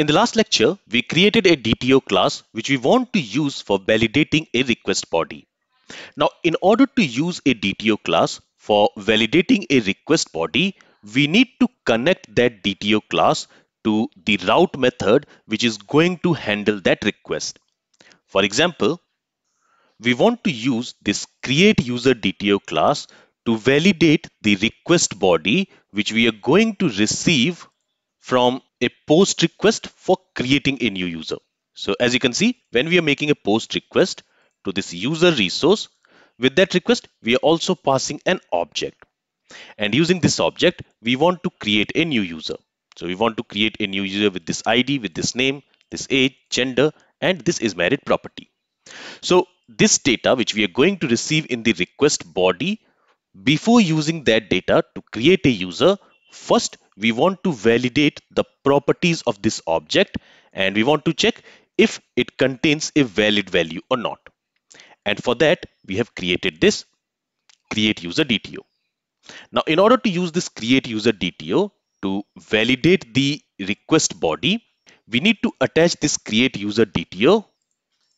In the last lecture, we created a DTO class which we want to use for validating a request body. Now, in order to use a DTO class for validating a request body, we need to connect that DTO class to the route method which is going to handle that request. For example, we want to use this create user DTO class to validate the request body which we are going to receive from a post request for creating a new user. So as you can see, when we are making a post request to this user resource, with that request, we are also passing an object. And using this object, we want to create a new user. So we want to create a new user with this ID, with this name, this age, gender, and this is married property. So this data which we are going to receive in the request body, before using that data to create a user, first we want to validate the properties of this object and we want to check if it contains a valid value or not. And for that, we have created this create user DTO. Now, in order to use this create user DTO to validate the request body, we need to attach this create user DTO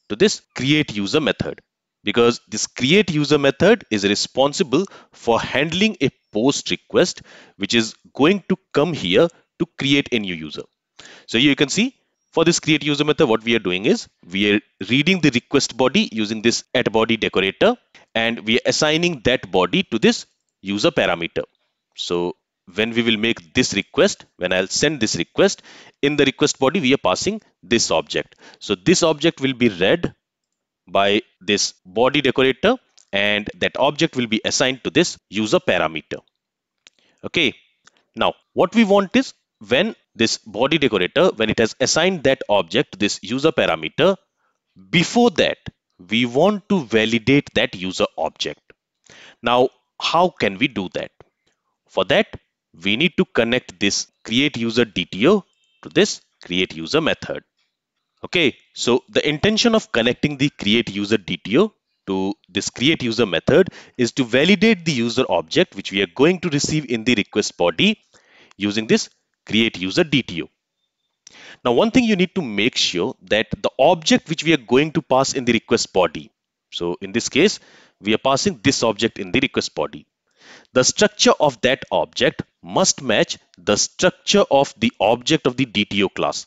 to this create user method because this create user method is responsible for handling a post request which is going to come here to create a new user. So you can see for this create user method what we are doing is we are reading the request body using this at body decorator and we are assigning that body to this user parameter. So when we will make this request, when I'll send this request, in the request body, we are passing this object. So this object will be read by this body decorator and that object will be assigned to this user parameter. Okay. Now, what we want is when this body decorator, when it has assigned that object, to this user parameter, before that, we want to validate that user object. Now, how can we do that? For that, we need to connect this create user DTO to this create user method. Okay, so the intention of connecting the create user DTO to this create user method is to validate the user object which we are going to receive in the request body using this create user DTO. Now, one thing you need to make sure that the object which we are going to pass in the request body. So in this case, we are passing this object in the request body. The structure of that object must match the structure of the object of the DTO class.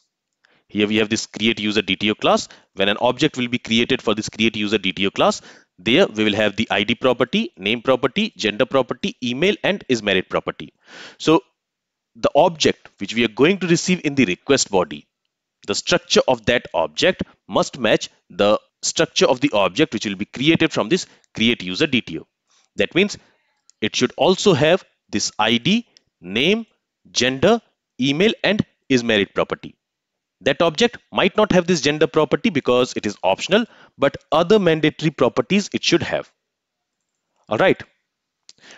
Here we have this create user DTO class. When an object will be created for this create user DTO class, there we will have the ID property, name property, gender property, email and is married property. So the object which we are going to receive in the request body, the structure of that object must match the structure of the object which will be created from this create user DTO. That means it should also have this ID, name, gender, email and is married property. That object might not have this gender property because it is optional, but other mandatory properties it should have. All right.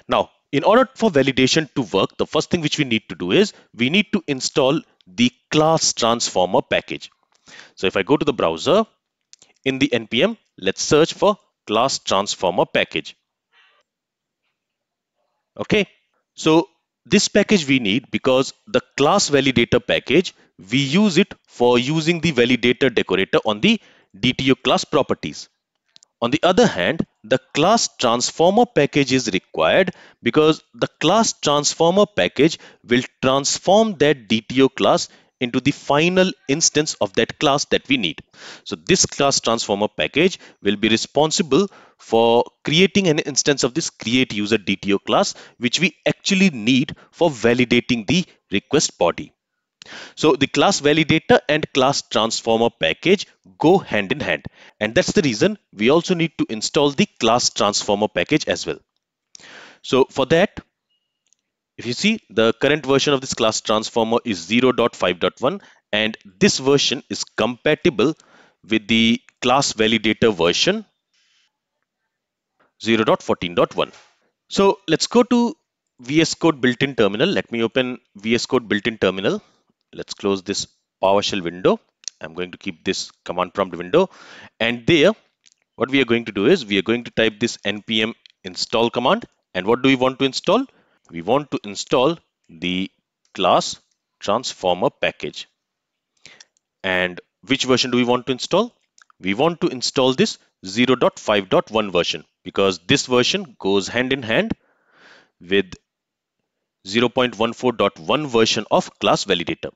Now, in order for validation to work, the first thing which we need to do is we need to install the class transformer package. So if I go to the browser in the npm, let's search for class transformer package. Okay, so this package we need because the class validator package, we use it for using the validator decorator on the DTO class properties. On the other hand, the class transformer package is required because the class transformer package will transform that DTO class into the final instance of that class that we need. So this class transformer package will be responsible for creating an instance of this create user DTO class, which we actually need for validating the request body. So the class validator and class transformer package go hand in hand. And that's the reason we also need to install the class transformer package as well. So for that, if you see the current version of this class transformer is 0.5.1 and this version is compatible with the class validator version 0.14.1. So let's go to VS Code built-in terminal. Let me open VS Code built-in terminal. Let's close this PowerShell window. I'm going to keep this command prompt window and there what we are going to do is we are going to type this npm install command and what do we want to install? we want to install the class transformer package And which version do we want to install? We want to install this 0.5.1 version because this version goes hand in hand with 0.14.1 version of class validator.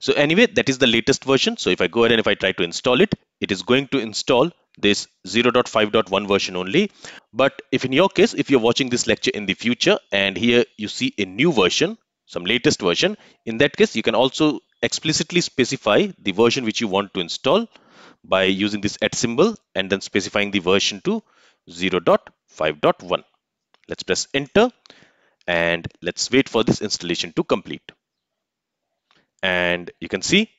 So anyway, that is the latest version. So if I go ahead and if I try to install it, it is going to install this 0.5.1 version only. But if in your case, if you're watching this lecture in the future and here you see a new version, some latest version, in that case, you can also explicitly specify the version which you want to install by using this at symbol and then specifying the version to 0.5.1. Let's press enter and let's wait for this installation to complete. And you can see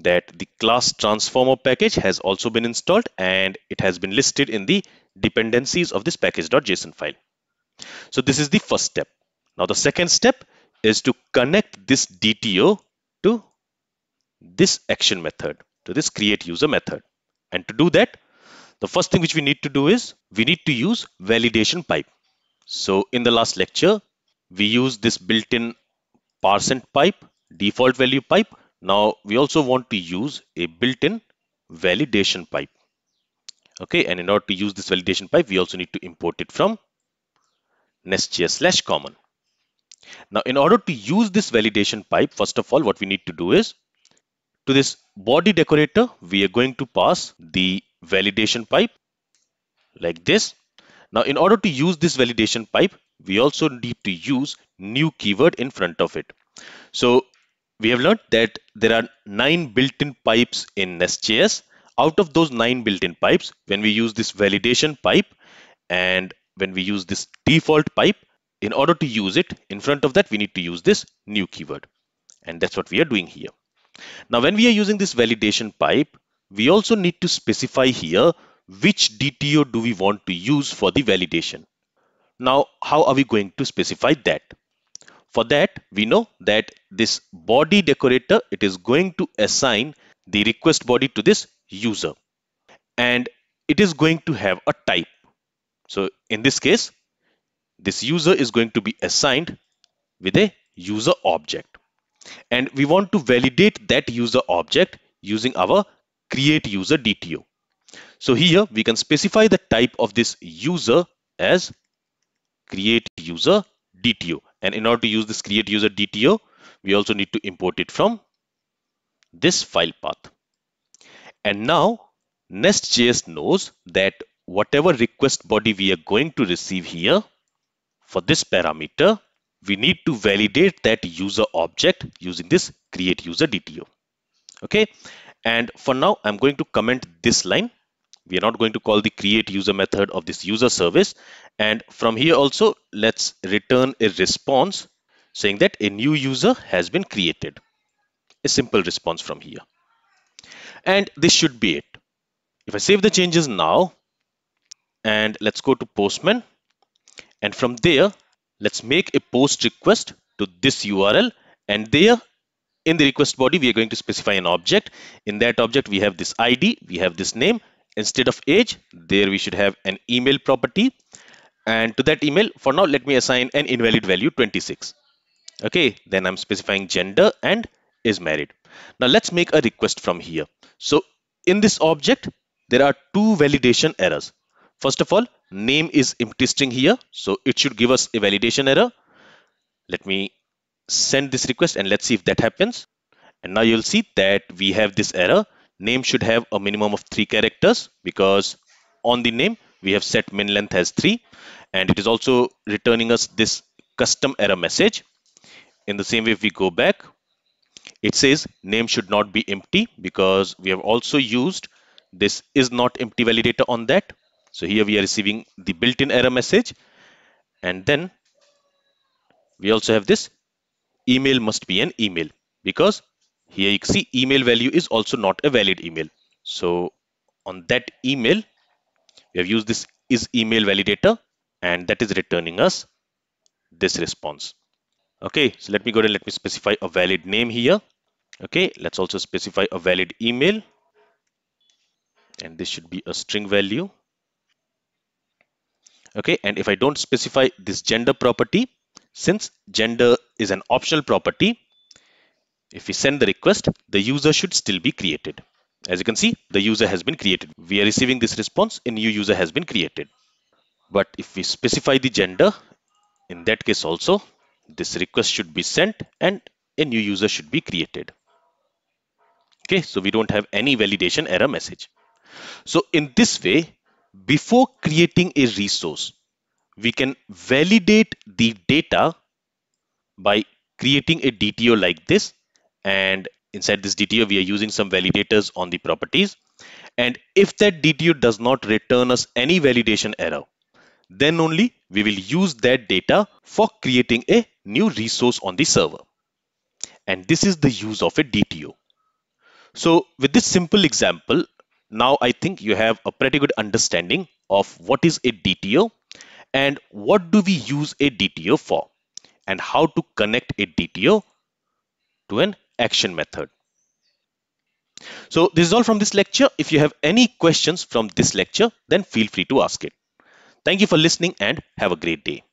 that the class transformer package has also been installed and it has been listed in the dependencies of this package.json file. So this is the first step. Now the second step is to connect this DTO to this action method, to this create user method. And to do that, the first thing which we need to do is we need to use validation pipe. So in the last lecture, we use this built-in parseInt pipe, default value pipe. Now we also want to use a built-in validation pipe. Okay, and in order to use this validation pipe, we also need to import it from nestjs slash common. Now, in order to use this validation pipe, first of all, what we need to do is to this body decorator, we are going to pass the validation pipe like this. Now, in order to use this validation pipe, we also need to use new keyword in front of it. So we have learned that there are nine built-in pipes in Nest.js. Out of those nine built-in pipes, when we use this validation pipe and when we use this default pipe, in order to use it, in front of that, we need to use this new keyword. And that's what we are doing here. Now, when we are using this validation pipe, we also need to specify here which DTO do we want to use for the validation. Now, how are we going to specify that? For that, we know that this body decorator, it is going to assign the request body to this user. And it is going to have a type. So in this case, this user is going to be assigned with a user object. And we want to validate that user object using our create user DTO. So here we can specify the type of this user as create user DTO. And in order to use this create user DTO, we also need to import it from this file path. And now Nest.js knows that whatever request body we are going to receive here for this parameter, we need to validate that user object using this create user DTO. Okay. And for now, I'm going to comment this line we are not going to call the create user method of this user service. And from here also let's return a response saying that a new user has been created. A simple response from here. And this should be it. If I save the changes now and let's go to postman. And from there let's make a post request to this URL and there in the request body we are going to specify an object. In that object we have this id we have this name instead of age there we should have an email property. And to that email for now let me assign an invalid value 26 okay then i'm specifying gender and is married. Now let's make a request from here. So in this object there are two validation errors. First of all name is empty string here so it should give us a validation error. Let me send this request and let's see if that happens. And now you'll see that we have this error name should have a minimum of three characters because on the name we have set min length as three and it is also returning us this custom error message. In the same way if we go back it says name should not be empty because we have also used this is not empty validator on that. So here we are receiving the built-in error message and then we also have this email must be an email because here you see email value is also not a valid email. So on that email, we have used this is email validator and that is returning us this response. Okay, so let me go and let me specify a valid name here. Okay, let's also specify a valid email and this should be a string value. Okay, and if I don't specify this gender property, since gender is an optional property, If we send the request, the user should still be created. As you can see, the user has been created. We are receiving this response, a new user has been created. But if we specify the gender, in that case also, this request should be sent and a new user should be created. Okay, so we don't have any validation error message. So in this way, before creating a resource, we can validate the data by creating a DTO like this and inside this DTO we are using some validators on the properties and if that DTO does not return us any validation error then only we will use that data for creating a new resource on the server and this is the use of a DTO. So with this simple example now I think you have a pretty good understanding of what is a DTO and what do we use a DTO for and how to connect a DTO to an action method. So this is all from this lecture. If you have any questions from this lecture, then feel free to ask it. Thank you for listening and have a great day.